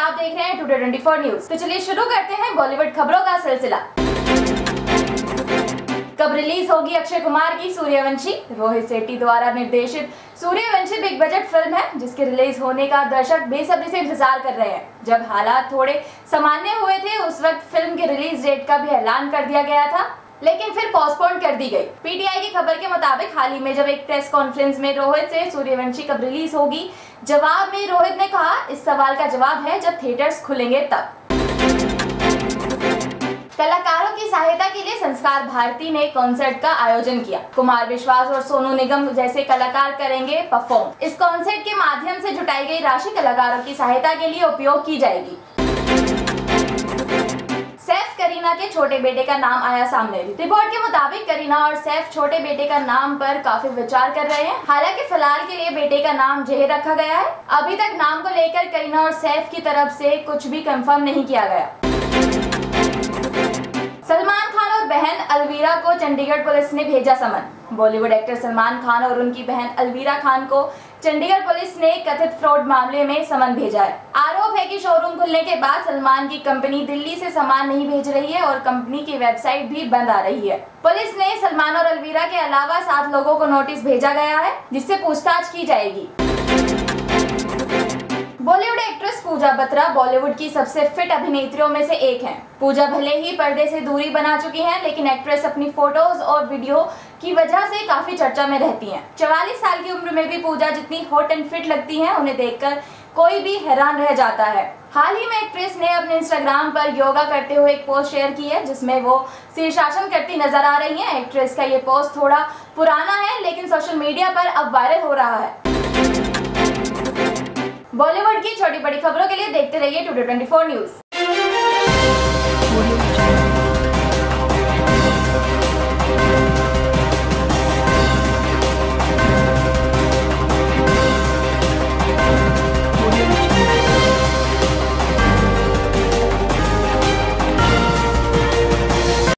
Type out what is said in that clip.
आप देख रहे हैं टुडे 24 न्यूज़। तो चलिए शुरू करते हैं बॉलीवुड खबरों का सिलसिला। कब रिलीज़ होगी अक्षय कुमार की सूर्यवंशी? रोहित शेट्टी द्वारा निर्देशित सूर्यवंशी बिग बजट फ़िल्म है, जिसके रिलीज़ होने का दर्शक बेसब्री से इंतज़ार कर रहे हैं। जब हालात थोड़े सामान्य हुए थे, उस वक्त फ़िल्म के रिलीज़ डेट का भी ऐलान कर दिया गया था। लेकिन फिर पोस्टपोन कर दी गई। पीटीआई की खबर के मुताबिक हाल ही में जब एक प्रेस कॉन्फ्रेंस में रोहित से सूर्यवंशी कब रिलीज़ होगी, जवाब में रोहित ने कहा, इस सवाल का जवाब है जब थिएटर्स खुलेंगे तब। कलाकारों की सहायता के लिए संस्कार भारती ने कॉन्सर्ट का आयोजन किया। कुमार विश्वास और सोनू निगम जैसे कलाकार करेंगे परफॉर्म इस कॉन्सर्ट के माध्यम से जुटाई गई राशि कलाकारों की सहायता के लिए उपयोग की जाएगी। करीना के छोटे बेटे का नाम आया सामने। रिपोर्ट के मुताबिक करीना और सैफ छोटे बेटे का नाम पर काफ़ी विचार कर रहे हैं। हालाँकि फ़िलहाल के लिए बेटे का नाम जहे रखा गया है। अभी तक नाम को लेकर करीना और सैफ की तरफ़ से कुछ भी कंफर्म नहीं किया गया। सलमान खान बहन अलवीरा को चंडीगढ़ पुलिस ने भेजा समन। बॉलीवुड एक्टर सलमान खान और उनकी बहन अलवीरा खान को चंडीगढ़ पुलिस ने कथित फ्रॉड मामले में समन भेजा है। आरोप है कि शोरूम खुलने के बाद सलमान की कंपनी दिल्ली से सामान नहीं भेज रही है और कंपनी की वेबसाइट भी बंद आ रही है। पुलिस ने सलमान और अलवीरा के अलावा सात लोगों को नोटिस भेजा गया है, जिससे पूछताछ की जाएगी। बॉलीवुड एक्ट्रेस पूजा बत्रा बॉलीवुड की सबसे फिट अभिनेत्रियों में से एक हैं। पूजा भले ही पर्दे से दूरी बना चुकी हैं, लेकिन एक्ट्रेस अपनी फ़ोटोज़ और वीडियो की वजह से काफ़ी चर्चा में रहती हैं। 44 साल की उम्र में भी पूजा जितनी हॉट एंड फिट लगती हैं, उन्हें देखकर कोई भी हैरान रह जाता है हाल ही में एक्ट्रेस ने अपने इंस्टाग्राम पर योगा करते हुए एक पोस्ट शेयर की है जिसमें वो शीर्षासन करती नज़र आ रही हैं। एक्ट्रेस का ये पोस्ट थोड़ा पुराना है लेकिन सोशल मीडिया पर अब वायरल हो रहा है बॉलीवुड की छोटी बड़ी खबरों के लिए देखते रहिए ट्वेंटी ट्वेंटी फोर न्यूज़।